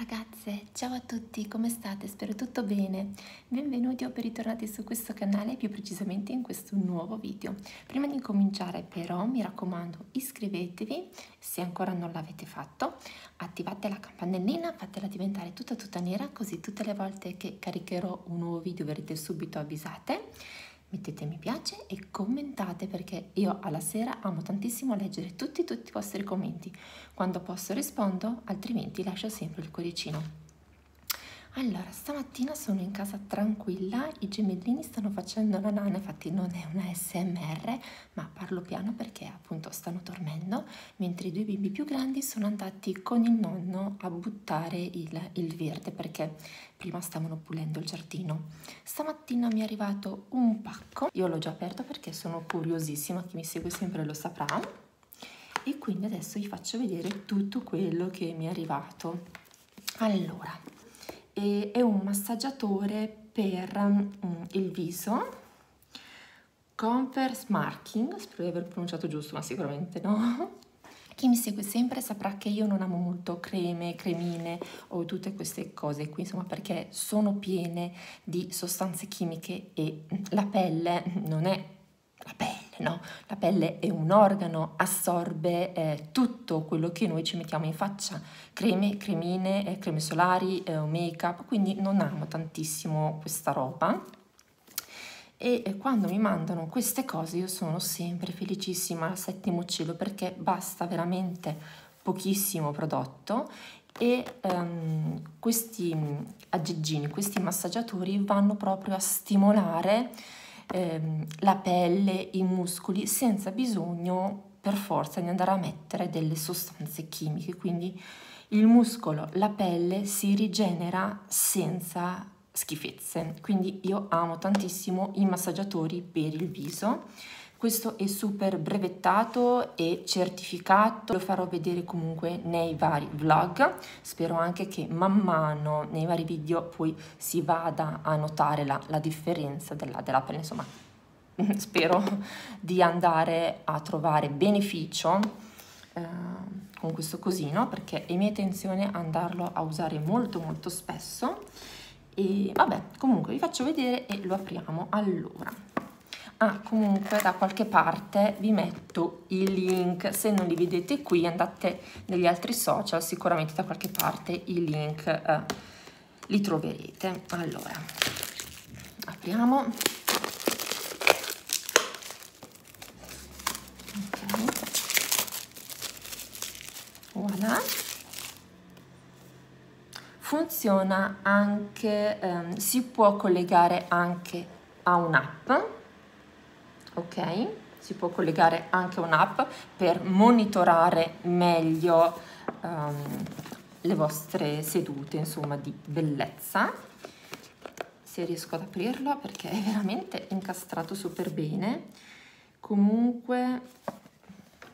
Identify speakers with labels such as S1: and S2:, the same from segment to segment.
S1: ragazze, ciao a tutti, come state? Spero tutto bene. Benvenuti o ben ritornati su questo canale, più precisamente in questo nuovo video. Prima di cominciare però mi raccomando iscrivetevi se ancora non l'avete fatto, attivate la campanellina, fatela diventare tutta tutta nera così tutte le volte che caricherò un nuovo video verrete subito avvisate mettete mi piace e commentate perché io alla sera amo tantissimo leggere tutti, tutti i vostri commenti. Quando posso rispondo, altrimenti lascio sempre il cuoricino. Allora, stamattina sono in casa tranquilla, i gemellini stanno facendo la nana, infatti non è una SMR, ma parlo piano perché appunto stanno dormendo, mentre i due bimbi più grandi sono andati con il nonno a buttare il, il verde perché prima stavano pulendo il giardino. Stamattina mi è arrivato un pacco, io l'ho già aperto perché sono curiosissima, chi mi segue sempre lo saprà, e quindi adesso vi faccio vedere tutto quello che mi è arrivato. Allora, e è un massaggiatore per um, il viso Converse Marking, spero di aver pronunciato giusto ma sicuramente no. Chi mi segue sempre saprà che io non amo molto creme, cremine o tutte queste cose qui, insomma, perché sono piene di sostanze chimiche e la pelle non è la pelle no? La pelle è un organo, assorbe eh, tutto quello che noi ci mettiamo in faccia, creme, cremine, eh, creme solari, eh, make up, quindi non amo tantissimo questa roba. E eh, quando mi mandano queste cose io sono sempre felicissima al settimo cielo perché basta veramente pochissimo prodotto e um, questi aggeggini, questi massaggiatori vanno proprio a stimolare ehm, la pelle, i muscoli, senza bisogno per forza di andare a mettere delle sostanze chimiche. Quindi il muscolo, la pelle si rigenera senza schifezze. Quindi io amo tantissimo i massaggiatori per il viso questo è super brevettato e certificato, lo farò vedere comunque nei vari vlog, spero anche che man mano nei vari video poi si vada a notare la, la differenza della, della pelle, insomma spero di andare a trovare beneficio eh, con questo cosino perché è mia intenzione andarlo a usare molto molto spesso. E vabbè comunque vi faccio vedere e lo apriamo allora Ah, comunque da qualche parte vi metto i link, se non li vedete qui andate negli altri social, sicuramente da qualche parte i link eh, li troverete. Allora, apriamo. Okay. Voilà. Funziona anche, ehm, si può collegare anche a un'app ok? Si può collegare anche un'app per monitorare meglio um, le vostre sedute, insomma, di bellezza. Se riesco ad aprirlo perché è veramente incastrato super bene. Comunque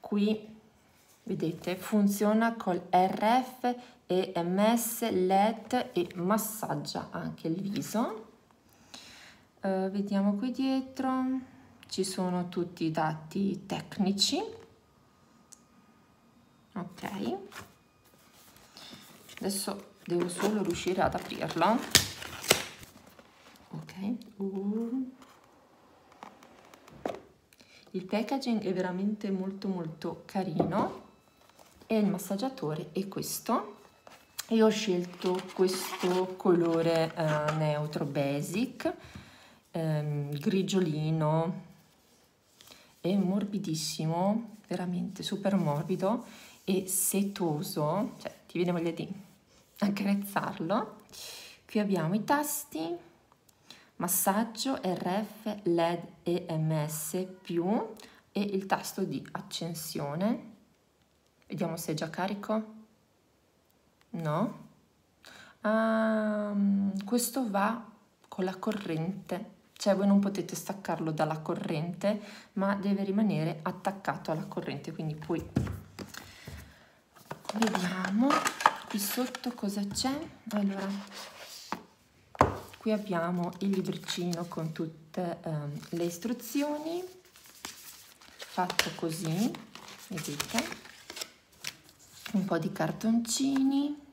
S1: qui vedete funziona col RF EMS LED e massaggia anche il viso. Uh, vediamo qui dietro ci sono tutti i dati tecnici. Ok. Adesso devo solo riuscire ad aprirlo ok. Uh. il packaging è veramente molto molto carino. E il massaggiatore è questo. E ho scelto questo colore uh, neutro basic um, grigiolino è morbidissimo, veramente super morbido e setoso, cioè ti viene voglia di accarezzarlo. Qui abbiamo i tasti, massaggio, RF, LED EMS+, e il tasto di accensione. Vediamo se è già carico. No. Um, questo va con la corrente cioè voi non potete staccarlo dalla corrente ma deve rimanere attaccato alla corrente quindi poi vediamo qui sotto cosa c'è. Allora qui abbiamo il libricino con tutte um, le istruzioni. Fatto così vedete? Un po' di cartoncini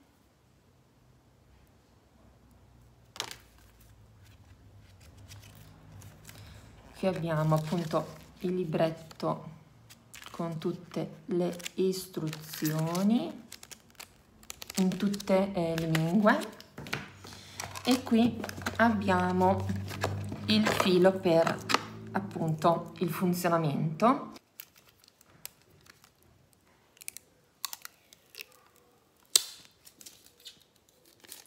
S1: qui abbiamo appunto il libretto con tutte le istruzioni in tutte eh, le lingue. E qui abbiamo il filo per appunto il funzionamento.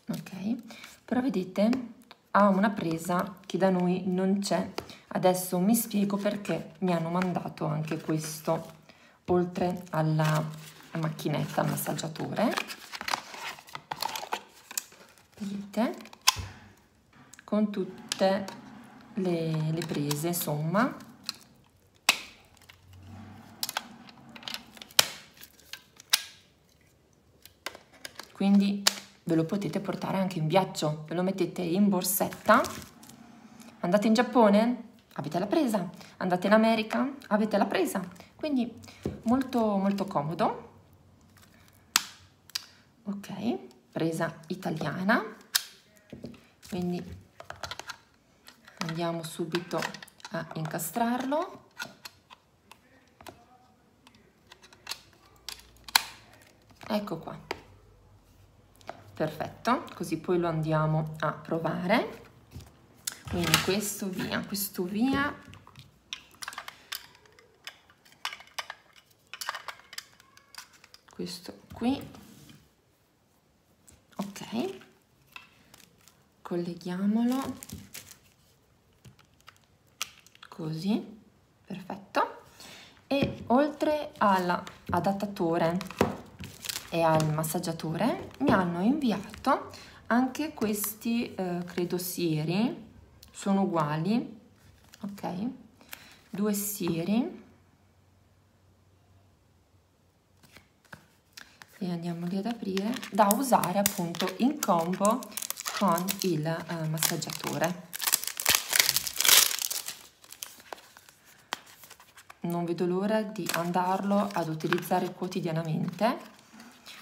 S1: Ok. Però vedete ha una presa che da noi non c'è adesso mi spiego perché mi hanno mandato anche questo oltre alla macchinetta al massaggiatore. Vedete? Con tutte le, le prese insomma. Quindi ve lo potete portare anche in viaggio ve lo mettete in borsetta. Andate in Giappone avete la presa. Andate in America avete la presa. Quindi molto molto comodo. Ok presa italiana. Quindi andiamo subito a incastrarlo. Ecco qua. Perfetto così poi lo andiamo a provare quindi questo via questo via. Questo qui. Ok. Colleghiamolo. Così. Perfetto. E oltre all'adattatore e al massaggiatore mi hanno inviato anche questi eh, credo sieri sono uguali ok? Due sieri e andiamo lì ad aprire. Da usare appunto in combo con il uh, massaggiatore. Non vedo l'ora di andarlo ad utilizzare quotidianamente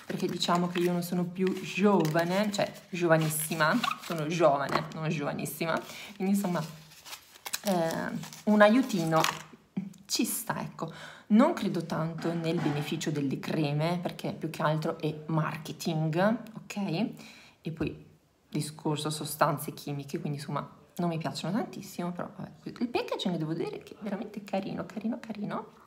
S1: perché diciamo che io non sono più giovane cioè giovanissima sono giovane non giovanissima quindi insomma eh, un aiutino ci sta ecco non credo tanto nel beneficio delle creme perché più che altro è marketing, ok? E poi discorso sostanze chimiche, quindi insomma non mi piacciono tantissimo, però vabbè. il packaging devo dire che è veramente carino, carino, carino.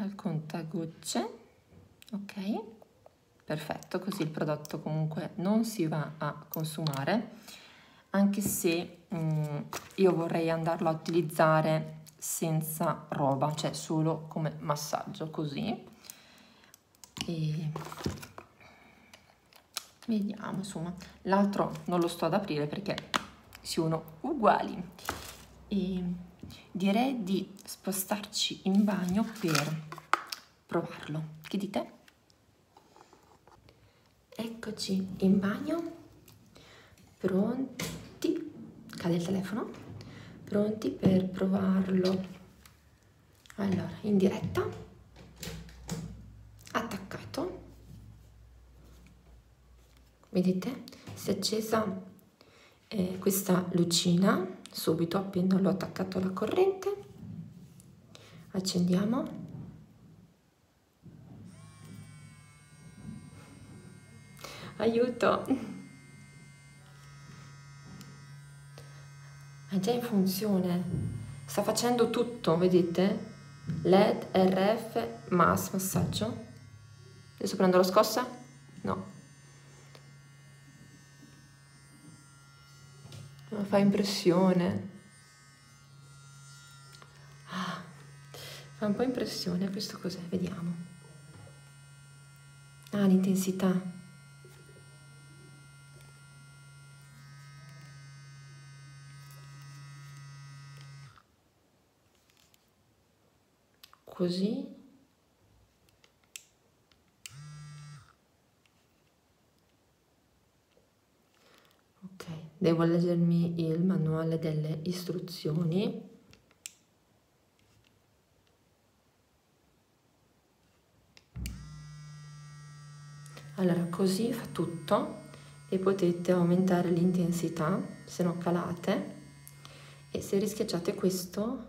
S1: Al contagocce, ok? Perfetto, così il prodotto comunque non si va a consumare anche se mm, io vorrei andarlo a utilizzare senza roba, cioè solo come massaggio così. E vediamo, insomma, l'altro non lo sto ad aprire perché sono uguali. E direi di spostarci in bagno per provarlo. Che dite? Eccoci in bagno, pronti. Cade il telefono. Pronti per provarlo. Allora in diretta. Attaccato. Vedete? Si è accesa eh, questa lucina subito appena l'ho attaccato alla corrente accendiamo aiuto è già in funzione, sta facendo tutto, vedete? LED, RF, mass, massaggio. Adesso prendo la scossa? No. Fa impressione. Ah, fa un po' impressione questo cos'è, vediamo. Ah, l'intensità. così ok devo leggermi il manuale delle istruzioni. Allora così fa tutto e potete aumentare l'intensità se no calate. E se rischiacciate questo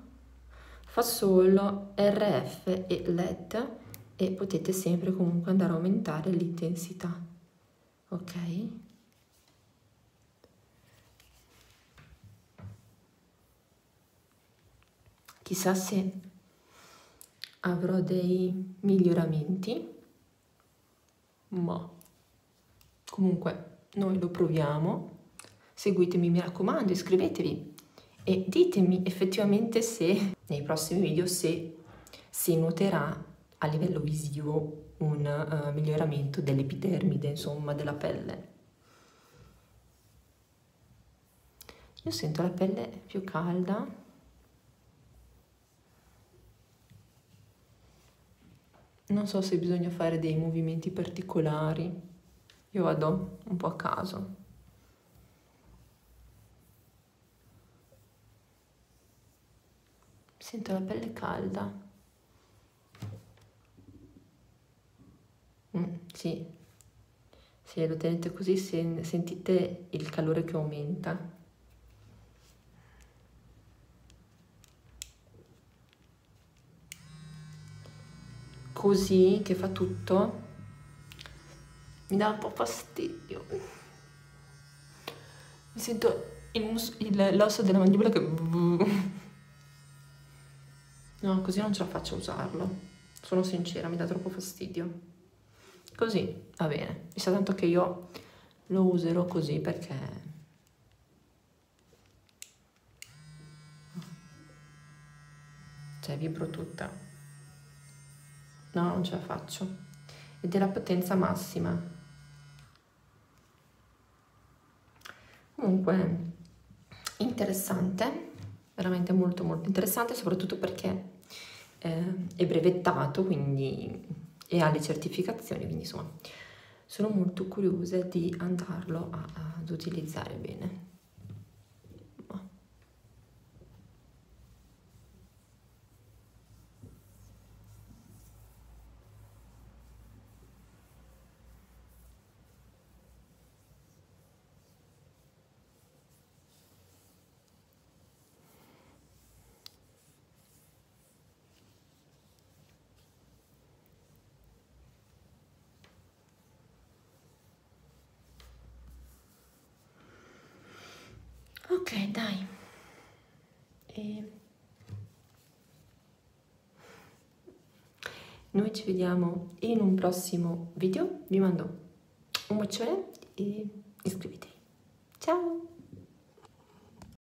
S1: fa solo RF e LED e potete sempre comunque andare a aumentare l'intensità. Ok chissà se avrò dei miglioramenti ma comunque noi lo proviamo. Seguitemi mi raccomando iscrivetevi e ditemi effettivamente se nei prossimi video se si noterà a livello visivo un uh, miglioramento dell'epidermide insomma della pelle. Io sento la pelle più calda Non so se bisogna fare dei movimenti particolari, io vado un po' a caso. Sento la pelle calda. Mm, sì, se lo tenete così sentite il calore che aumenta. Così che fa tutto mi dà un po' fastidio. Mi sento l'osso della mandibola che no così non ce la faccio a usarlo. Sono sincera mi dà troppo fastidio. Così va bene. Mi sa tanto che io lo userò così perché cioè vibro tutta no non ce la faccio. Ed è la potenza massima. Comunque interessante veramente molto molto interessante soprattutto perché eh, è brevettato quindi e ha le certificazioni quindi insomma sono molto curiosa di andarlo a, ad utilizzare bene ok dai. E noi ci vediamo in un prossimo video. Vi mando un bacione e iscrivetevi. Ciao